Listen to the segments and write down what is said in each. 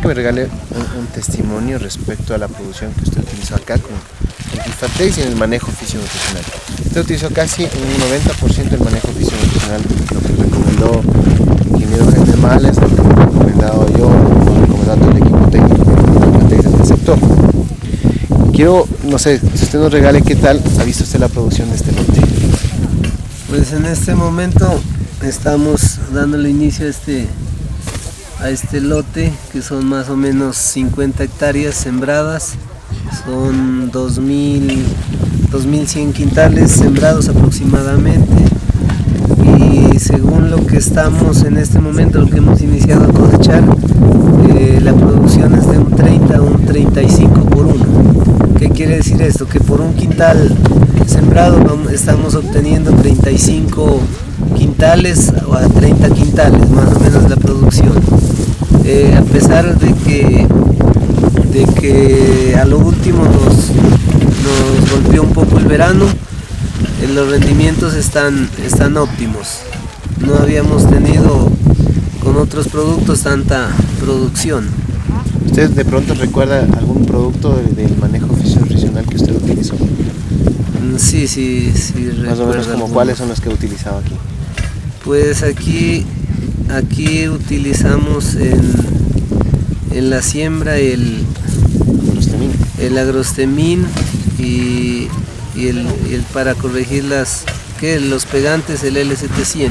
que me regale un, testimonio respecto a la producción que usted utilizó acá con el Gifatex y en el manejo fisionutricional. Usted utilizó casi un 90% del manejo fisionutricional, lo que recomendó el ingeniero Jaime Males, lo que he recomendado yo, lo que recomendado el equipo técnico de del sector. Quiero, no sé, si usted nos regale qué tal ha visto usted la producción de este lote. Pues en este momento estamos dándole inicio a este a este lote que son más o menos 50 hectáreas sembradas. Son 2000 2100 quintales sembrados aproximadamente. Y según lo que estamos en este momento lo que hemos iniciado a cosechar eh, la producción es de un 30 a un 35 por 1 ¿qué quiere decir esto? que por un quintal sembrado estamos obteniendo 35 quintales o a 30 quintales más o menos la producción eh, a pesar de que de que a lo último nos, nos golpeó un poco el verano eh, los rendimientos están, están óptimos no habíamos tenido con otros productos tanta producción ¿Usted de pronto recuerda algún producto del manejo nutricional que usted utilizó? Mm, sí, sí, sí. Más o menos como cuáles son los que he utilizado aquí. Pues aquí, aquí utilizamos en, en la siembra el agrostemín, el agrostemín y, el, para corregir las, ¿qué? los pegantes el L700.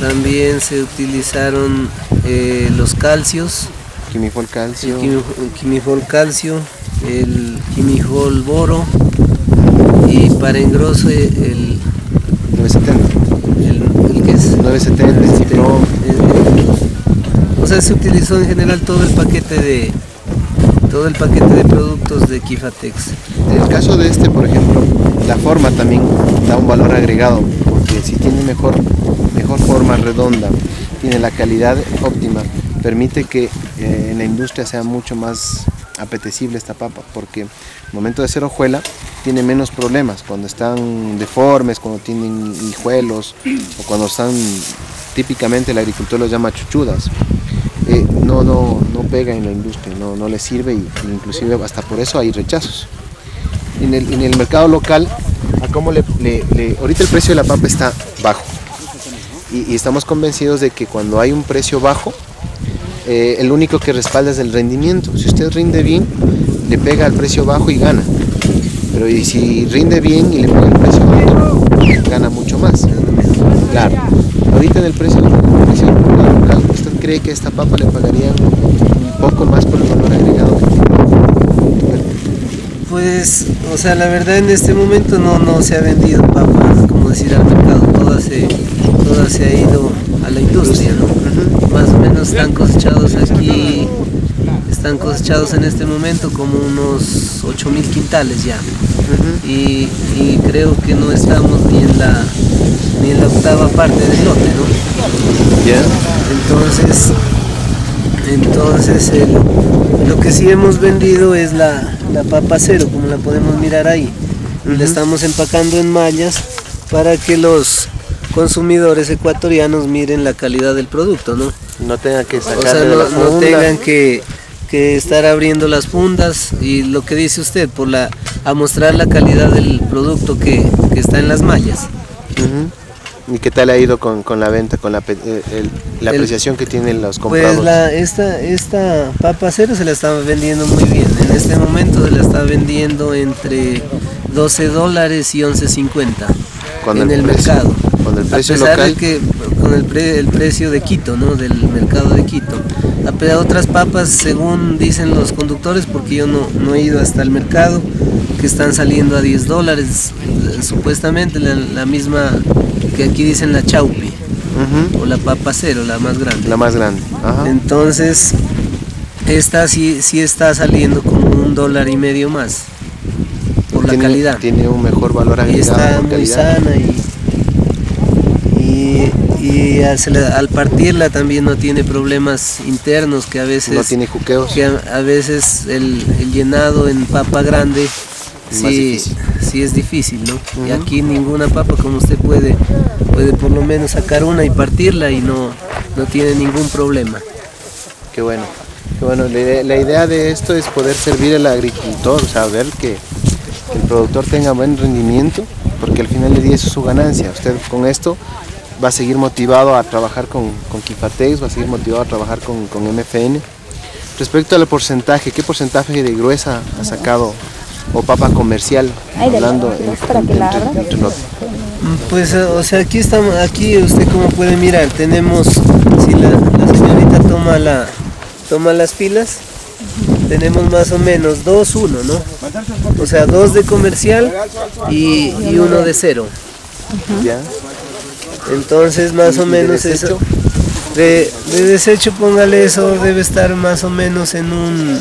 También se utilizaron eh, los calcios. Quimifol calcio. El quimifol calcio, el quimifol boro y para engroso el 970. El, el que es 970, este, o sea, se utilizó en general todo el paquete de todo el paquete de productos de Kifatex. En el caso de este, por ejemplo, la forma también da un valor agregado, porque si tiene mejor, mejor forma redonda, tiene la calidad óptima, permite que eh, en la industria sea mucho más apetecible esta papa, porque el momento de hacer hojuela tiene menos problemas, cuando están deformes, cuando tienen hijuelos o cuando están, típicamente el agricultor los llama chuchudas, eh, no, no, no pega en la industria, no, no le sirve y inclusive hasta por eso hay rechazos. En el, en el mercado local, ¿a cómo le, ahorita el precio de la papa está bajo y, y estamos convencidos de que cuando hay un precio bajo, eh, el único que respalda es el rendimiento. Si usted rinde bien, le pega al precio bajo y gana. Pero si rinde bien y le pega el precio alto, gana mucho más. Claro. Ahorita en el precio, precio local, ¿usted cree que esta papa le pagaría un poco más por el valor agregado que tiene? Pues, o sea, la verdad en este momento no, no se ha vendido papa, como decir, al mercado. Toda se, toda se ha ido a la industria, Más o menos están cosechados aquí, están cosechados en este momento como unos 8000 quintales ya. y, creo que no estamos ni en la ni en la octava parte del lote, ¿no? Entonces, entonces lo que sí hemos vendido es la, papa cero, como la podemos mirar ahí. La estamos empacando en mallas para que los consumidores ecuatorianos miren la calidad del producto, ¿no? No tengan que sacar o sea, no, tengan que, estar abriendo las fundas y lo que dice usted, por la, a mostrar la calidad del producto que, está en las mallas. ¿Y qué tal ha ido con, la venta, con la, eh, la apreciación que tienen los pues compradores? Pues la, esta, esta papa cero se la está vendiendo muy bien. En este momento se la está vendiendo entre 12 dólares y 11.50 en el mercado con el precio a pesar de que con el, el, precio de Quito, ¿no? del mercado de Quito. A otras papas, según dicen los conductores, porque yo no, no he ido hasta el mercado, que están saliendo a 10 dólares, supuestamente la, misma que aquí dicen la chaupi, o la papa cero, la más grande. La más grande. Entonces, esta sí, sí está saliendo como un dólar y medio más por la calidad. Tiene un mejor valor agregado. Y está muy sana y y al, partirla también no tiene problemas internos que a veces no tiene juqueos. que a, veces el, llenado en papa grande sí, sí, es difícil no y aquí ninguna papa como usted puede puede por lo menos sacar una y partirla y no no tiene ningún problema. Qué bueno Bueno, la, la idea de esto es poder servir al agricultor, o sea, ver que el productor tenga buen rendimiento, porque al final del día eso es su ganancia. Usted con esto va a seguir motivado a trabajar con, con Kifatex, va a seguir motivado a trabajar con, con MFN. Respecto al porcentaje, ¿qué porcentaje de gruesa ha sacado o papa comercial? hablando entre, Pues, o sea, aquí estamos, aquí usted como puede mirar, tenemos, si la, la señorita toma la, toma las pilas, tenemos más o menos dos, uno, ¿no? O sea, dos de comercial y, y uno de cero. ¿Ya? Entonces más o menos eso. De, de, desecho póngale eso, debe estar más o menos en un...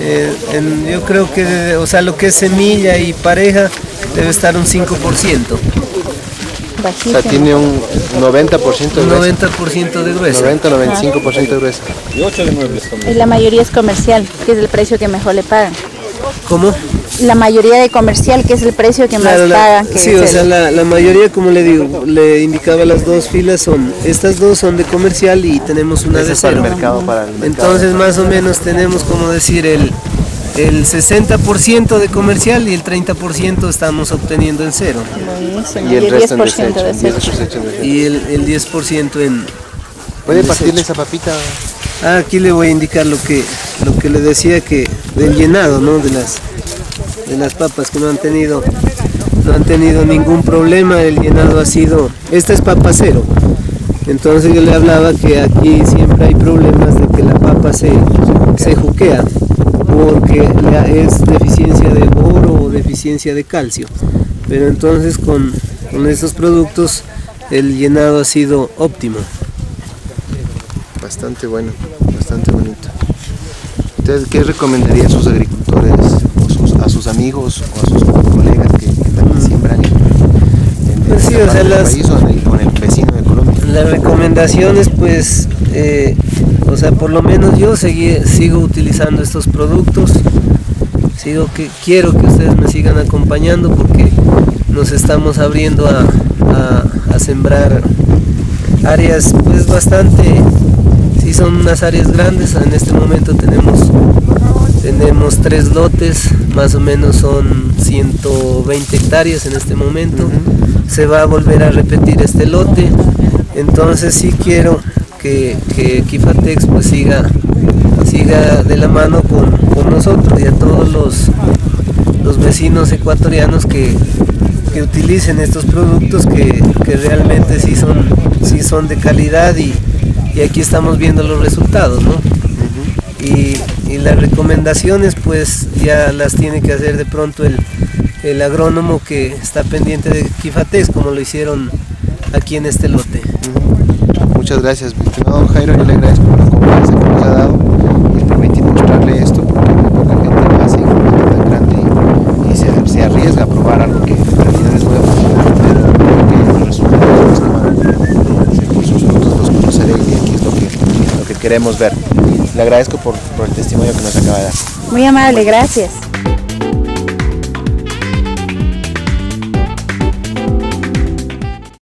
Eh, en, yo creo que, o sea, lo que es semilla y pareja debe estar un 5%. O sea, tiene un 90% de gruesa. 90% de gruesa. 90, 95% de gruesa. Y 8 de 9 Y la mayoría es comercial, que es el precio que mejor le pagan. ¿Cómo? La mayoría de comercial, que es el precio que más pagan. sí, o sea, la, la, mayoría, como le digo, le indicaba las dos filas son, estas dos son de comercial y tenemos una de cero. mercado para el mercado. Entonces, más o menos tenemos, como decir, el, el 60% de comercial y el 30% estamos obteniendo en cero. Y el, resto en desecho, Y el, el 10% en... ¿Puede partirle esa papita? Ah, aquí le voy a indicar lo que, lo que le decía que del llenado, ¿no? De las, de las papas que no han tenido no han tenido ningún problema, el llenado ha sido, esta es papa cero, entonces yo le hablaba que aquí siempre hay problemas de que la papa se, se juquea porque es deficiencia de boro o deficiencia de calcio, pero entonces con, con estos productos el llenado ha sido óptimo. Bastante bueno, bastante bonito. ¿Usted qué recomendaría a sus agricultores, a sus amigos o a sus colegas que, también siembran en, en, pues sí, o sea, las, país o, en el, vecino de Colombia? Las recomendaciones, pues, eh, o sea, por lo menos yo seguí, sigo utilizando estos productos, sigo que quiero que ustedes me sigan acompañando porque nos estamos abriendo a, a, a sembrar áreas pues bastante si son unas áreas grandes. En este momento tenemos tenemos tres lotes. Más o menos son 120 hectáreas en este momento. Se va a volver a repetir este lote. Entonces sí quiero que, que Kifatex pues siga siga de la mano con, con nosotros y a todos los, los vecinos ecuatorianos que, que utilicen estos productos que, que realmente sí son, sí son de calidad y, y aquí estamos viendo los resultados, ¿no? y, y, las recomendaciones pues ya las tiene que hacer de pronto el, el agrónomo que está pendiente de Kifatex como lo hicieron aquí en este lote. Muchas gracias, mi estimado Jairo, yo le agradezco por la confianza que nos ha dado y permitir mostrarle esto porque muy poca gente hace un tan grande y, y se, se, arriesga a probar algo que en realidad es nuevo, pero que los resultados que van por sus frutos los conoceré y aquí es lo que, lo que queremos ver. Le agradezco por, por el testimonio que nos acaba de dar. Muy amable, gracias.